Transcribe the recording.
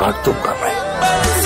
काट दूँगा मैं।